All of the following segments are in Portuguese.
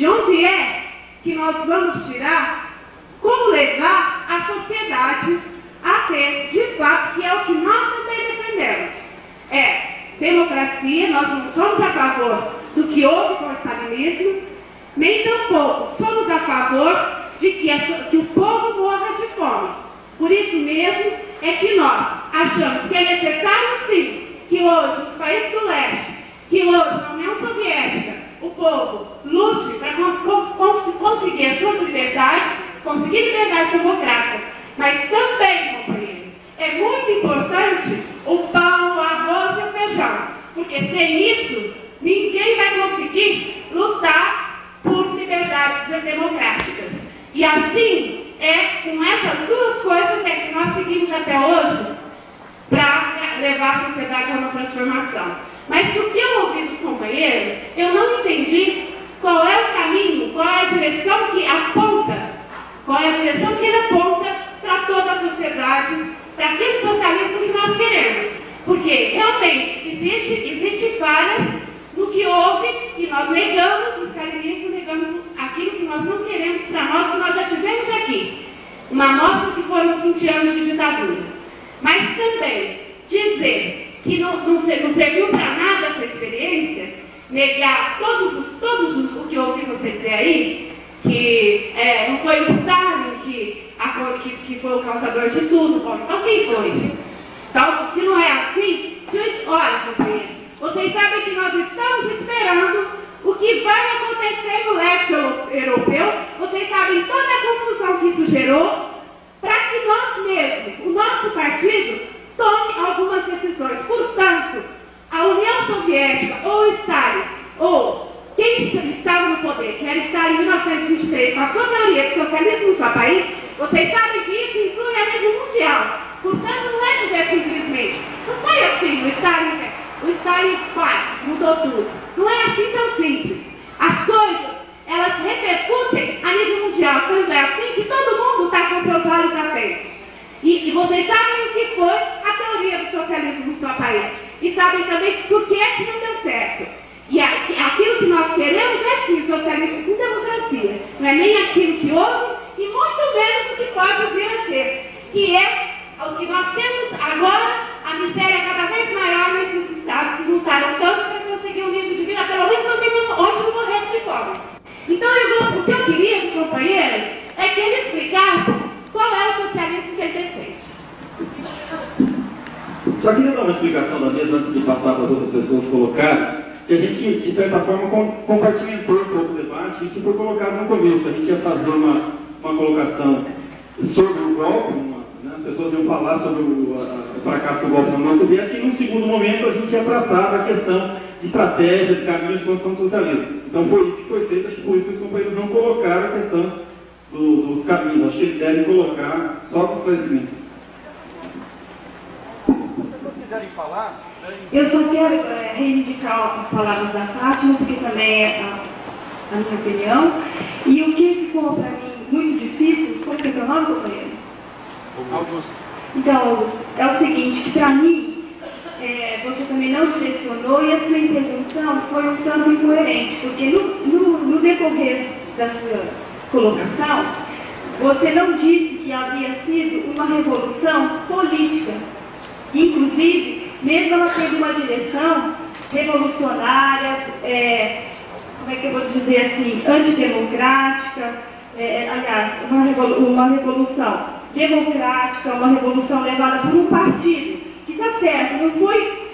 de onde é que nós vamos tirar, como levar a sociedade a ter, de fato, que é o que nós também defendemos. É democracia, nós não somos a favor do que houve com o estalinismo, nem tampouco somos a favor de que, a, que o povo morra de fome. Por isso mesmo é que nós achamos que é necessário sim que hoje nos países do leste, que hoje na União Soviética, o povo lute para conseguir as suas liberdades, conseguir liberdades democráticas, mas também, companheiro, é muito importante o pão, o arroz e o feijão, porque sem isso ninguém vai conseguir lutar por liberdades democráticas. E assim é com essas duas coisas é que nós seguimos até hoje para levar a sociedade a uma transformação. Mas porque eu ouvi dos companheiros, eu não entendi qual é o caminho, qual é a direção que aponta, qual é a direção que ele aponta para toda a sociedade, para aquele socialismo que nós queremos. Porque realmente existe, existe falhas no que houve e nós negamos o stalinismo, negamos aquilo que nós não queremos para nós, que nós já tivemos aqui. Uma amostra que foram os 20 anos de ditadura. Mas também dizer que não, não serviu para nada essa experiência, negar todos os, todos os, o que eu ouvi você dizer aí, que é, não foi o Stalin que, a, que, que, foi o causador de tudo. Bom, então quem foi? Então, se não é assim, se, olha, companheiros, vocês sabem que nós estamos esperando o que vai acontecer no leste europeu. Vocês sabem toda a confusão que isso gerou para que nós mesmos, o nosso partido, tome algumas decisões. Portanto, a União Soviética ou Stalin, ou quem estava no poder, que era Stalin em 1923, com a sua teoria de socialismo no seu país, vocês sabem que isso inclui a nível mundial. Portanto, não é dizer simplesmente, não foi assim, o Stalin, o Stalin faz, mudou tudo. Não é assim tão simples. As coisas, elas repercutem a nível mundial. Tanto é assim que todo mundo está com seus olhos atentos. E, e, vocês sabem o que foi a teoria do socialismo no seu país. E sabem também por que, é que não deu certo. E aquilo que nós queremos é sim socialismo com democracia. Não é nem aquilo que houve e muito menos o que pode vir a ser. Que é o que nós temos agora, a miséria cada vez maior nesses estados que lutaram tanto para conseguir um nível de vida, pelo menos não tem onde não morresse de fome. Então eu, o que eu queria do companheiro é que ele explicasse qual é o socialismo que ele defende. Só queria dar uma explicação da mesa antes de passar para as outras pessoas colocar, que a gente, de certa forma, compartimentou um pouco o debate, isso foi colocado no começo, a gente ia fazer uma, uma colocação sobre o golpe, uma, né, as pessoas iam falar sobre o, a, o fracasso do golpe na União Soviética, e num segundo momento a gente ia tratar da questão de estratégia, de caminho de condição socialismo. Então foi isso que foi feito, acho que por isso que os companheiros não colocaram a questão do, dos caminhos. Acho que eles devem colocar só para esclarecimento. Quiserem falar. Eu só quero é, reivindicar as palavras da Fátima, porque também é a, a minha opinião. E o que ficou para mim muito difícil, como que é o nome, companheiro? Augusto. Então, Augusto, é o seguinte, que para mim, é, você também não direcionou e a sua intervenção foi um tanto incoerente, porque no, no, no decorrer da sua colocação, você não disse que havia sido uma revolução política. Inclusive, mesmo ela tendo uma direção revolucionária, é, como é que eu vou dizer assim, antidemocrática, é, aliás, uma, revolu uma revolução democrática, uma revolução levada por um partido, que está certo, não foi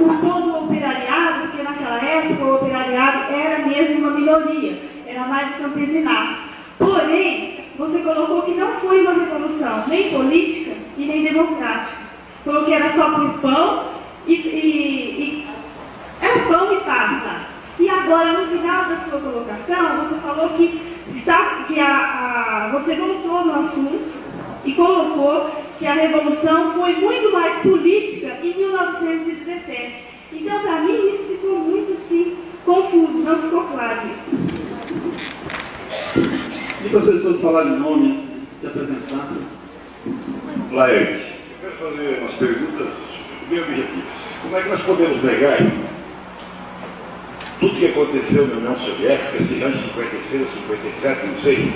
o todo o operariado, porque naquela época o operariado era mesmo uma minoria, era mais campesinato. Porém, você colocou que não foi uma revolução nem política e nem democrática. Falou que era só por pão e, e, e era pão e pasta. E agora, no final da sua colocação, você falou que, está, que a, a, você voltou no assunto e colocou que a revolução foi muito mais política em 1917. Então, para mim, isso ficou muito assim, confuso, não ficou claro. E para as pessoas falarem nome antes de se apresentar. Laerte, quero fazer umas perguntas bem objetivas. Como é que nós podemos negar tudo que aconteceu na União Soviética, se já em 56 ou 57, não sei,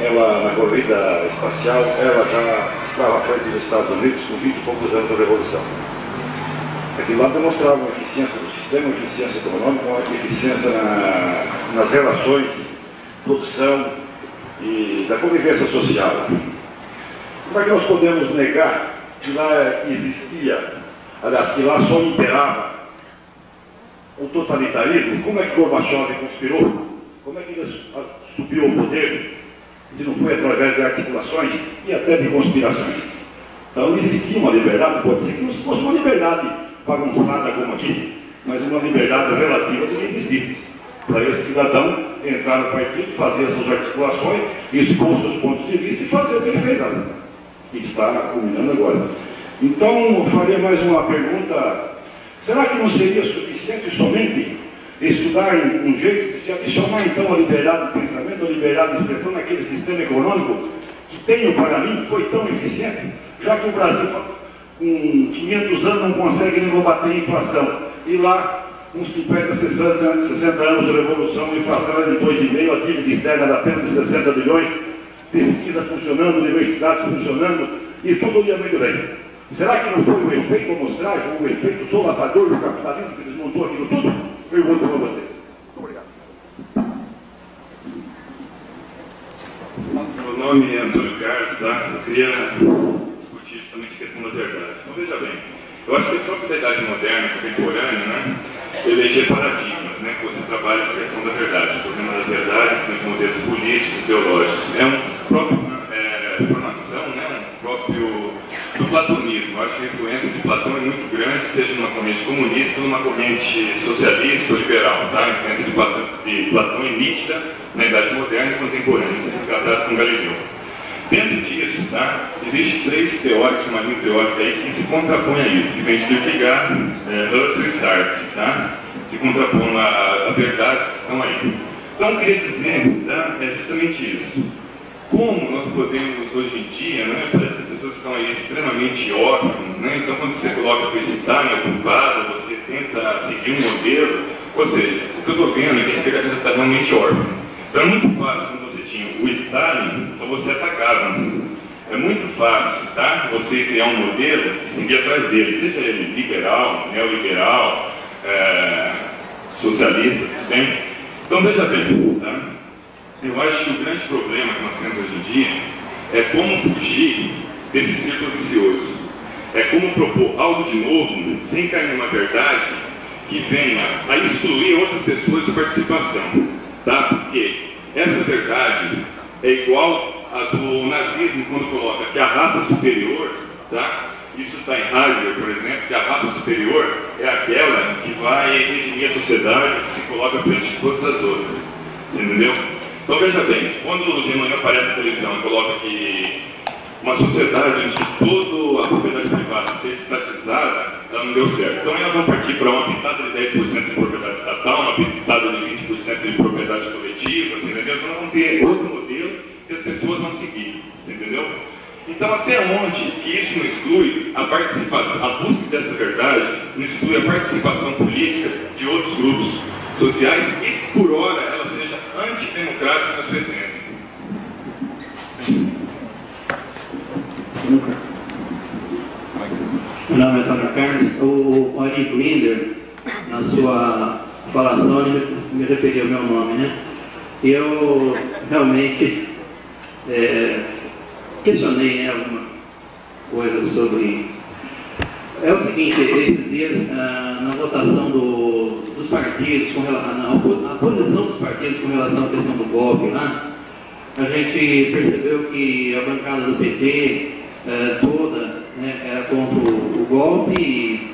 ela, na corrida espacial, ela já estava à frente dos Estados Unidos com 20 e poucos anos da Revolução. Aquilo lá demonstrava uma eficiência do sistema, uma eficiência econômica, uma eficiência na, nas relações, produção e da convivência social. Como é que nós podemos negar que lá existia, aliás, que lá só imperava o totalitarismo? Como é que Gorbachev conspirou? Como é que ele subiu ao poder? Se não foi através de articulações e até de conspirações. Então existia uma liberdade, pode ser que não fosse uma liberdade bagunçada como aqui, mas uma liberdade relativa de existir. Para esse cidadão entrar no partido, fazer as suas articulações, expor seus pontos de vista e fazer o que ele fez lá. Que está culminando agora. Então, eu faria mais uma pergunta. Será que não seria suficiente somente estudar um jeito de se adicionar então a liberdade de pensamento, a liberdade de expressão naquele sistema econômico que tenho para mim foi tão eficiente, já que o Brasil com 500 anos não consegue nem combater a inflação. E lá, uns 50, 60, 60 anos de revolução, a inflação é de 2,5, a dívida externa da apenas de 60 bilhões, pesquisa funcionando, universidades funcionando, e tudo ia muito bem. Será que não foi o efeito amostragem, o efeito solapador do capitalismo que desmontou aquilo tudo? Pergunto para você. Obrigado. Meu nome é Antônio Carlos, tá? Eu queria discutir justamente a questão da verdade. Então, veja bem, eu acho que a própria idade moderna, contemporânea, né, eleger paradigmas, né, que você trabalha com a questão da verdade, o problema das verdades, né, modelos políticos, ideológicos. É um próprio é, formação, né, um próprio do platonismo. Eu acho que a influência de Platão é muito grande, seja numa corrente comunista ou numa corrente socialista ou liberal. Tá? A influência de Platão, de Platão é nítida na Idade Moderna e Contemporânea, isso é com Galileu. Dentro disso, tá, existem três teóricos, uma linha teórica aí que se contrapõe a isso, que vem de Kierkegaard, é, Russell e Sartre, tá? se contrapõem a, a verdades que estão aí. Então, queria dizer tá, é justamente isso. Como nós podemos, hoje em dia, né, parece que as pessoas estão aí extremamente órfãos, né? então quando você coloca o Stalin ocupado, você tenta seguir um modelo, ou seja, o que eu estou vendo é que pecado já está realmente órfão. Então é muito fácil quando você tinha o Stalin, então você atacava. É muito fácil, tá? Você criar um modelo e seguir atrás dele, seja ele liberal, neoliberal, é, socialista, tudo bem? Então veja bem, tá? Eu acho que o grande problema que nós temos hoje em dia é como fugir desse círculo vicioso. É como propor algo de novo, sem cair numa verdade que venha a excluir outras pessoas de participação. Tá? Porque essa verdade é igual a do nazismo, quando coloca que a raça superior, tá? isso está em Heidegger, por exemplo, que a raça superior é aquela que vai redimir a sociedade, que se coloca frente de todas as outras. Você entendeu? Então veja bem, quando o Germano aparece na televisão e coloca que uma sociedade onde toda a propriedade privada esteja estatizada, ela não deu certo. Então elas vão partir para uma pitada de 10% de propriedade estatal, uma pitada de 20% de propriedade coletiva, assim, entendeu? Então vão ter outro modelo que as pessoas vão seguir, entendeu? Então até onde isso não exclui a participação, a busca dessa verdade, não exclui a participação política de outros grupos sociais e por hora antidemocrática na sua essência. Meu nome é Antônio Carlos. O Henri Blinder, na sua falação, ele me referiu ao meu nome, né? Eu realmente é, questionei né, alguma coisa sobre. É o seguinte, esses dias, ah, na votação do, dos partidos, com relação, a posição dos partidos com relação à questão do golpe lá, a gente percebeu que a bancada do PT eh, toda né, era contra o, o golpe e,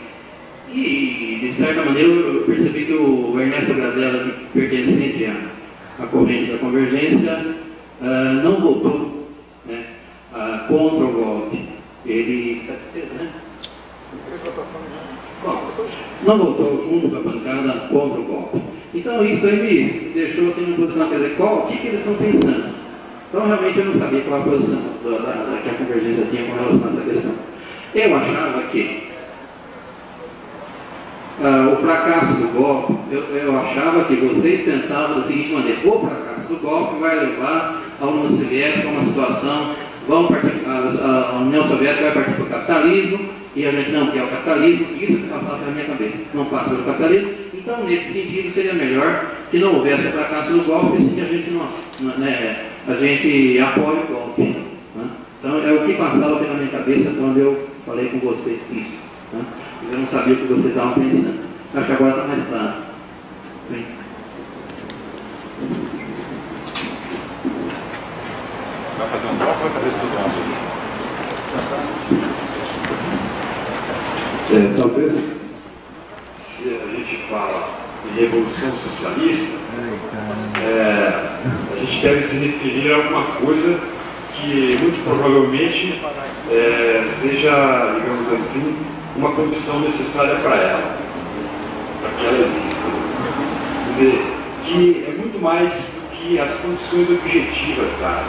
e, de certa maneira, eu percebi que o Ernesto Gradella, pertencente à, à corrente da convergência, uh, não votou né, uh, contra o golpe. Ele está né? Não votou junto com a bancada contra o golpe. Então isso aí me deixou assim numa posição, quer dizer, qual, o que, que eles estão pensando? Então realmente eu não sabia qual a posição da, da, que a convergência tinha com relação a essa questão. Eu achava que ah, o fracasso do golpe, eu, eu, achava que vocês pensavam da seguinte maneira, o fracasso do golpe vai levar a União Soviética a uma situação, vão partir, a, a União Soviética vai partir para o capitalismo, e a gente não quer o capitalismo, isso que passava pela minha cabeça, não passa pelo capitalismo, então nesse sentido seria melhor que não houvesse o fracasso do golpe, se a gente não, né, a gente apoia o golpe. Né? Então é o que passava pela minha cabeça quando eu falei com você isso. Né? Eu não sabia o que vocês estavam pensando. Acho que agora está mais claro. Bem. Vai fazer um bloco ou vai fazer tudo ontem? É, talvez, se a gente fala de revolução socialista, é, a gente deve se referir a alguma coisa que muito provavelmente é, seja, digamos assim, uma condição necessária para ela, para que ela exista. Quer dizer, que é muito mais do que as condições objetivas dadas.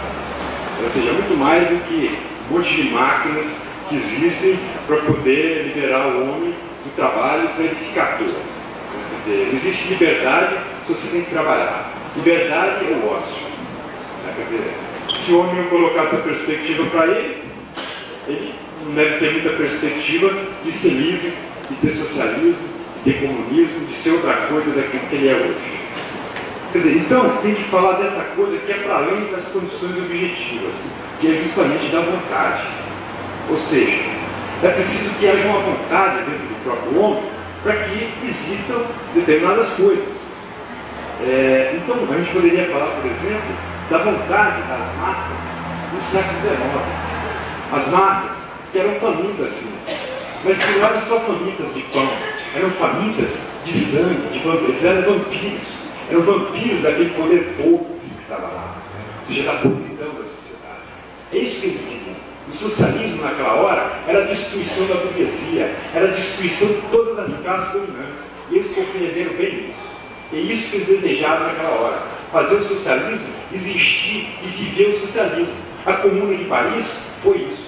Ou seja, muito mais do que um monte de máquinas que existem para poder liberar o homem do trabalho para edificar todas. Quer dizer, existe liberdade se você tem que trabalhar. Liberdade é o ócio. Quer dizer, se o homem colocar essa perspectiva para ele, ele não deve ter muita perspectiva de ser livre, de ter socialismo, de ter comunismo, de ser outra coisa daquilo que ele é hoje. Quer dizer, então tem que falar dessa coisa que é para além das condições objetivas, que é justamente da vontade. Ou seja, é preciso que haja uma vontade dentro do próprio homem para que existam determinadas coisas. É, então, a gente poderia falar, por exemplo, da vontade das massas no século XIX. As massas que eram famintas, sim, mas que não eram só famintas de pão, eram famintas de sangue, de vampiros, eram vampiros, eram vampiros daquele poder pouco que estava lá, ou seja, da podridão da sociedade. É isso que eles socialismo naquela hora era a destruição da burguesia, era a destruição de todas as classes dominantes. E eles compreenderam bem isso. É isso que eles desejavam naquela hora. Fazer o socialismo existir e viver o socialismo. A Comuna de Paris foi isso.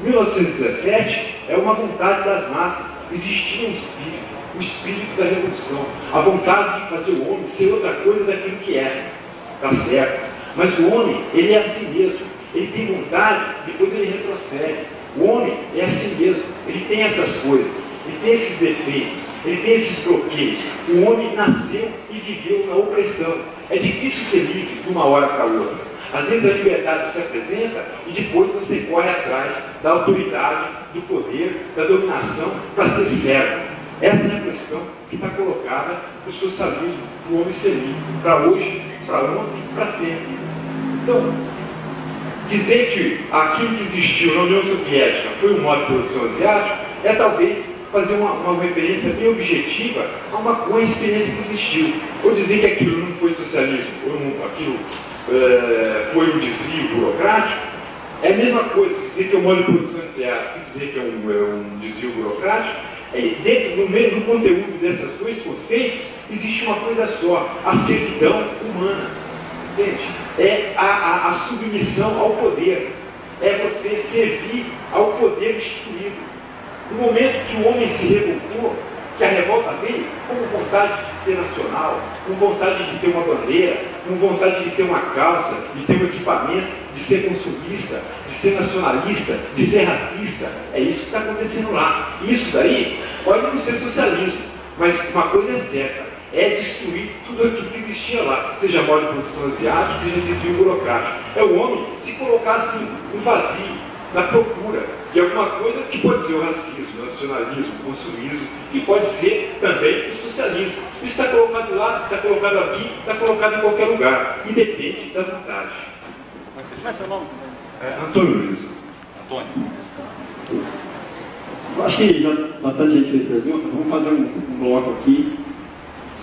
1917 é uma vontade das massas. Existia um espírito, o espírito da revolução, a vontade de fazer o homem ser outra coisa daquilo que é. Está certo. Mas o homem, ele é assim mesmo. Ele tem vontade, depois ele retrocede. O homem é assim mesmo. Ele tem essas coisas, ele tem esses defeitos, ele tem esses bloqueios. O homem nasceu e viveu na opressão. É difícil ser livre de uma hora para outra. Às vezes a liberdade se apresenta e depois você corre atrás da autoridade, do poder, da dominação para ser servo. Essa é a questão que está colocada no socialismo, do homem ser livre, para hoje, para ontem, para sempre. Então, dizer que aquilo que existiu na União Soviética foi um modo de produção asiático é talvez fazer uma, uma referência bem objetiva a uma, experiência que existiu. Ou dizer que aquilo não foi socialismo, ou não, aquilo é, foi um desvio burocrático, é a mesma coisa dizer que é um modo de produção asiático e dizer que é um, é um desvio burocrático. É, dentro do, meio, do conteúdo desses dois conceitos, existe uma coisa só, a servidão humana. Entende? É a, a, a submissão ao poder. É você servir ao poder instituído. No momento que o homem se revoltou, que a revolta veio com vontade de ser nacional, com vontade de ter uma bandeira, com vontade de ter uma calça, de ter um equipamento, de ser consumista, de ser nacionalista, de ser racista. É isso que está acontecendo lá. Isso daí pode não ser socialismo, mas uma coisa é certa, é destruir tudo aquilo que existia lá, seja modo de produção asiática, seja desvio burocrático. É o homem se colocar assim, no vazio, na procura de alguma coisa que pode ser o racismo, o nacionalismo, o consumismo, e pode ser também o socialismo. Isso está colocado lá, está colocado aqui, está colocado em qualquer lugar, e depende da vontade. Como é seu nome? É, Antônio Luiz. Antônio. Eu acho que já bastante gente fez pergunta. Vamos fazer um, um bloco aqui.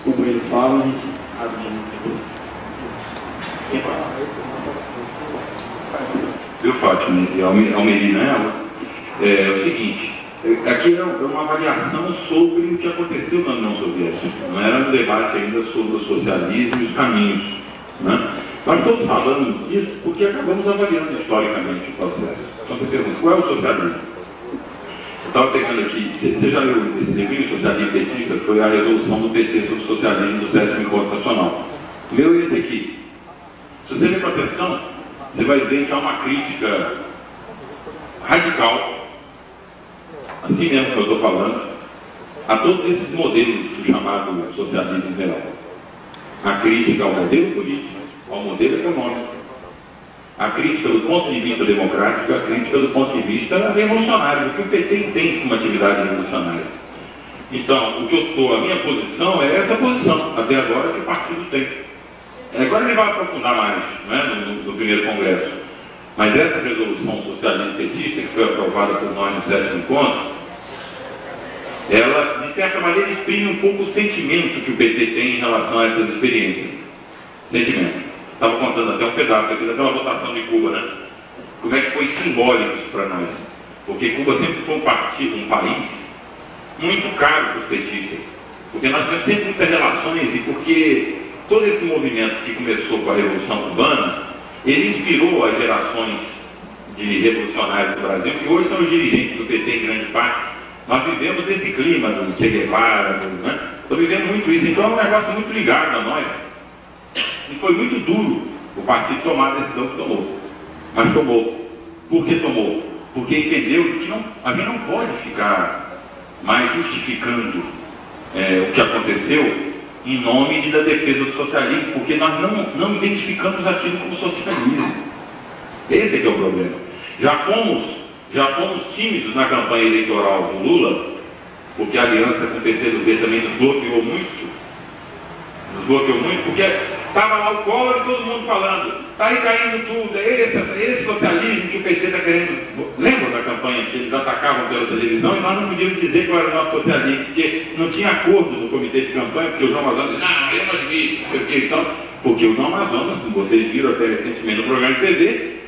Os companheiros falam, a gente abre depois. Viu, Fátima? E Almerina, ela, é, é o seguinte, é, aqui é uma avaliação sobre o que aconteceu na União Soviética. Não era um debate ainda sobre o socialismo e os caminhos. Né? Nós estamos falando disso porque acabamos avaliando historicamente o processo. Então você pergunta, qual é o socialismo? Estava pegando aqui, você já leu esse livrinho Socialismo Petista, foi a resolução do PT sobre o socialismo do sétimo encontro nacional. Leu esse aqui. Se você ler com atenção, você vai ver que há uma crítica radical, assim mesmo que eu estou falando, a todos esses modelos do chamado socialismo geral. A crítica ao modelo político, ao modelo econômico, a crítica do ponto de vista democrático, a crítica do ponto de vista revolucionário, porque o PT entende como atividade revolucionária. Então, o que eu estou, a minha posição é essa posição, até agora, que o partido tem. Agora ele vai aprofundar mais né, no, no primeiro congresso. Mas essa resolução socialista petista, que foi aprovada por nós no sétimo encontro, ela, de certa maneira, exprime um pouco o sentimento que o PT tem em relação a essas experiências. Sentimento. Estava contando até um pedaço aqui daquela votação de Cuba, né? Como é que foi simbólico isso para nós? Porque Cuba sempre foi um partido, um país muito caro para os petistas. Porque nós temos sempre muitas relações e porque todo esse movimento que começou com a Revolução Cubana, ele inspirou as gerações de revolucionários do Brasil, que hoje são os dirigentes do PT em grande parte. Nós vivemos desse clima do Che Guevara, do, né? Estou vivendo muito isso, então é um negócio muito ligado a nós. E foi muito duro o partido tomar a decisão que tomou. Mas tomou. Por que tomou? Porque entendeu que não, a gente não pode ficar mais justificando é, o que aconteceu em nome de, da defesa do socialismo, porque nós não, não identificamos aquilo como socialismo. Esse é que é o problema. Já fomos, já fomos tímidos na campanha eleitoral do Lula, porque a aliança com o PCdoB também nos bloqueou muito. Nos bloqueou muito, porque estava lá o Collor e todo mundo falando, está aí caindo tudo, é esse, esse socialismo que o PT está querendo. Lembra da campanha que eles atacavam pela televisão e nós não podíamos dizer qual era o nosso socialismo, porque não tinha acordo no comitê de campanha, porque o João Amazonas disse, não, eu não admito, não sei o que, então, porque o João Amazonas, como vocês viram até recentemente no programa de TV,